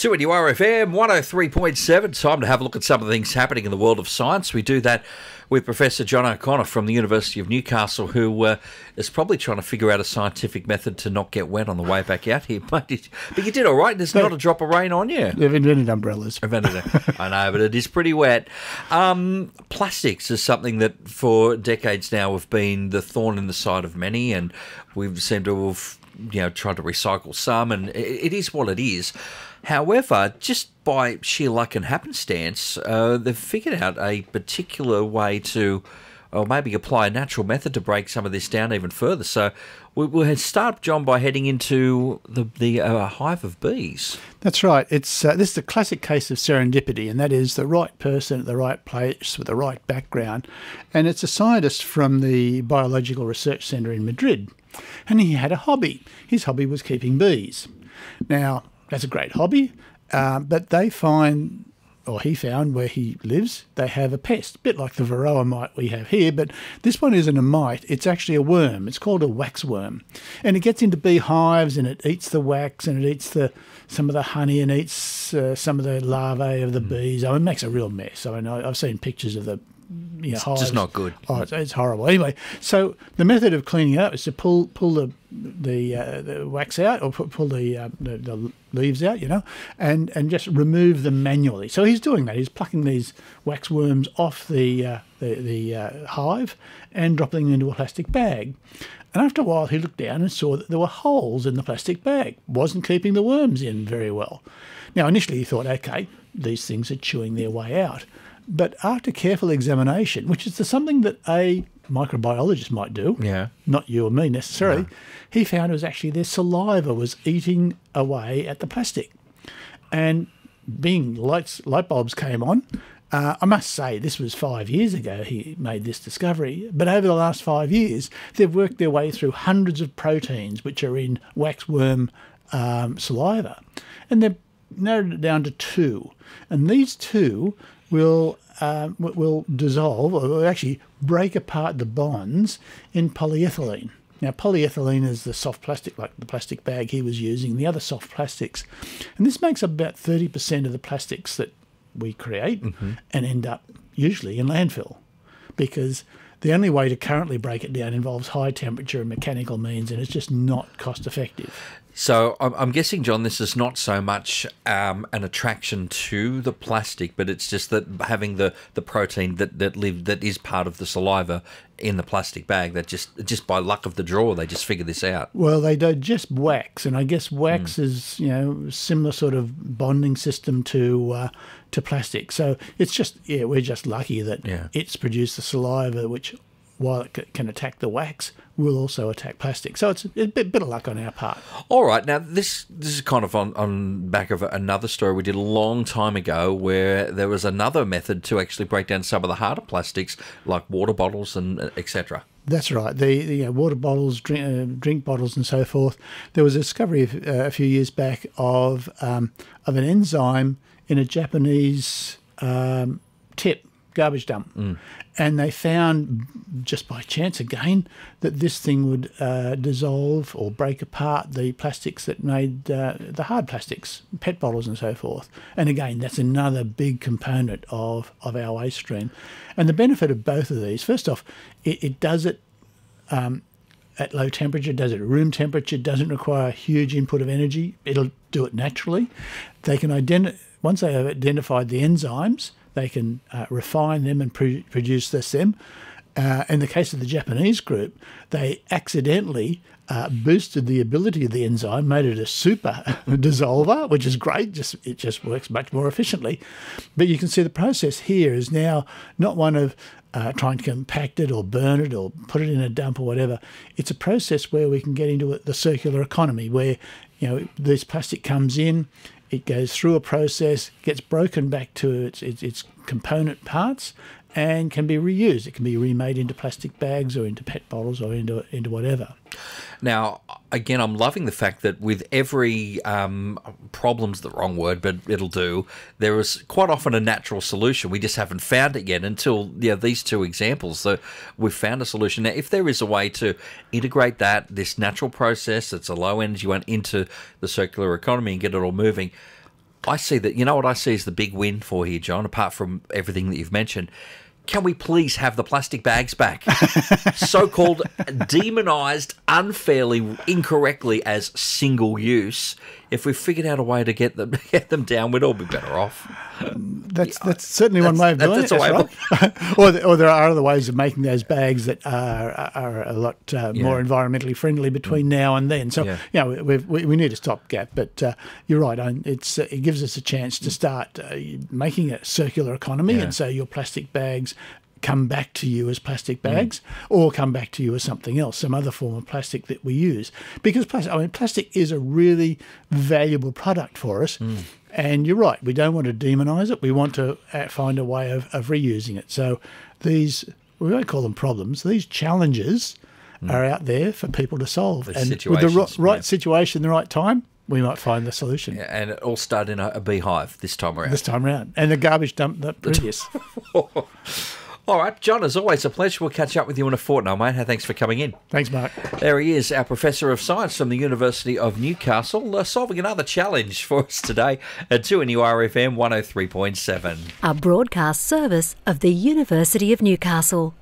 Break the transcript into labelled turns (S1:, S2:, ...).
S1: 2NURFM 103.7. Time to have a look at some of the things happening in the world of science. We do that with Professor John O'Connor from the University of Newcastle, who uh, is probably trying to figure out a scientific method to not get wet on the way back out here. But, but you did all right. There's not a drop of rain on you.
S2: They've invented umbrellas.
S1: Invented it. I know, but it is pretty wet. Um, plastics is something that for decades now have been the thorn in the side of many, and we've seemed to have you know tried to recycle some, and it, it is what it is. However, just by sheer luck and happenstance, uh, they've figured out a particular way to, or maybe apply a natural method to break some of this down even further. So we, will start, John, by heading into the the uh, hive of bees.
S2: That's right. It's uh, this is a classic case of serendipity, and that is the right person at the right place with the right background. And it's a scientist from the Biological Research Centre in Madrid, and he had a hobby. His hobby was keeping bees. Now, that's a great hobby, uh, but they find, or he found where he lives, they have a pest, a bit like the varroa mite we have here, but this one isn't a mite, it's actually a worm. It's called a waxworm. And it gets into beehives and it eats the wax and it eats the some of the honey and eats uh, some of the larvae of the mm. bees. I mean, it makes a real mess. I mean, I've seen pictures of the
S1: you know, it's hives. just not good.
S2: Oh, it's, it's, horrible. Anyway, so the method of cleaning it up is to pull pull the the, uh, the wax out or pull the, uh, the, the leaves out, you know, and and just remove them manually. So he's doing that. He's plucking these wax worms off the uh, the, the uh, hive and dropping them into a plastic bag. And after a while, he looked down and saw that there were holes in the plastic bag. wasn't keeping the worms in very well. Now, initially, he thought, okay, these things are chewing their way out. But after careful examination, which is something that a microbiologist might do,
S1: yeah,
S2: not you or me necessarily, no. he found it was actually their saliva was eating away at the plastic. And being lights, light bulbs came on, uh, I must say, this was five years ago he made this discovery, but over the last five years, they've worked their way through hundreds of proteins which are in waxworm um, saliva. And they've narrowed it down to two. And these two will uh, will dissolve or actually break apart the bonds in polyethylene. Now, polyethylene is the soft plastic, like the plastic bag he was using, the other soft plastics. And this makes up about 30% of the plastics that we create mm-hmm. and end up usually in landfill because the only way to currently break it down involves high temperature and mechanical means, and it's just not cost effective.
S1: So I'm guessing, John, this is not so much um, an attraction to the plastic, but it's just that having the, the protein that that live that is part of the saliva in the plastic bag that just just by luck of the draw they just figure this out.
S2: Well, they digest wax, and I guess wax mm. is you know similar sort of bonding system to uh, to plastic. So it's just yeah, we're just lucky that
S1: yeah.
S2: it's produced the saliva which while it can attack the wax, will also attack plastic. So it's a bit, bit of luck on our part.
S1: All right. Now, this this is kind of on, on back of another story we did a long time ago where there was another method to actually break down some of the harder plastics like water bottles and etc.
S2: That's right. The, the you know, water bottles, drink, uh, drink bottles, and so forth. There was a discovery uh, a few years back of um, of an enzyme in a Japanese um, tip garbage dump.
S1: Mm.
S2: And they found, just by chance again, that this thing would uh, dissolve or break apart the plastics that made uh, the hard plastics, PET bottles and so forth. And again, that's another big component of, of our waste stream. And the benefit of both of these, first off, it, it does it um, at low temperature, does it room temperature, doesn't require a huge input of energy. It'll do it naturally. They can identify, once they have identified the enzymes, they can uh, refine them and pr- produce this them. Uh, in the case of the Japanese group, they accidentally uh, boosted the ability of the enzyme, made it a super dissolver, which is great. Just it just works much more efficiently. But you can see the process here is now not one of uh, trying to compact it or burn it or put it in a dump or whatever. It's a process where we can get into the circular economy, where you know this plastic comes in, it goes through a process, gets broken back to its, its, its component parts, and can be reused. It can be remade into plastic bags or into PET bottles or into into whatever.
S1: Now, again, I'm loving the fact that with every um, problem's the wrong word, but it'll do. There is quite often a natural solution. We just haven't found it yet until yeah these two examples. So we've found a solution. Now, if there is a way to integrate that this natural process that's a low energy one into the circular economy and get it all moving I see that. You know what I see as the big win for here, John. Apart from everything that you've mentioned, can we please have the plastic bags back? so called demonized unfairly, incorrectly as single use. If we figured out a way to get them get them down, we'd all be better off.
S2: That's that's certainly one way of doing
S1: that's
S2: it. that's right. or, or there are other ways of making those bags that are are a lot uh,
S1: Yeah.
S2: more environmentally friendly between now and then. So
S1: Yeah.
S2: you know we've, we we need a stopgap, but uh, you're right. It's uh, it gives us a chance to start uh, making a circular economy,
S1: Yeah.
S2: and so your plastic bags come back to you as plastic
S1: Mm.
S2: bags or come back to you as something else some other form of plastic that we use because plastic I mean plastic is a really valuable product for us
S1: Mm.
S2: and you're right we don't want to demonize it we want to uh, find a way of, of reusing it so these we won't call them problems these challenges are out there for people to solve
S1: The
S2: and with the ri-
S1: Mm.
S2: right
S1: yeah.
S2: situation the right time we might find the solution
S1: And it all started in a, a beehive this time around.
S2: this time around and the garbage dump the previous
S1: all right, John. As always, a pleasure. We'll catch up with you in a fortnight, mate. Thanks for coming in.
S2: thanks mark
S1: There he is, our professor of science from the University of Newcastle, uh, solving another challenge for us today at 2NURFM 103.7.
S3: a broadcast service of the University of Newcastle.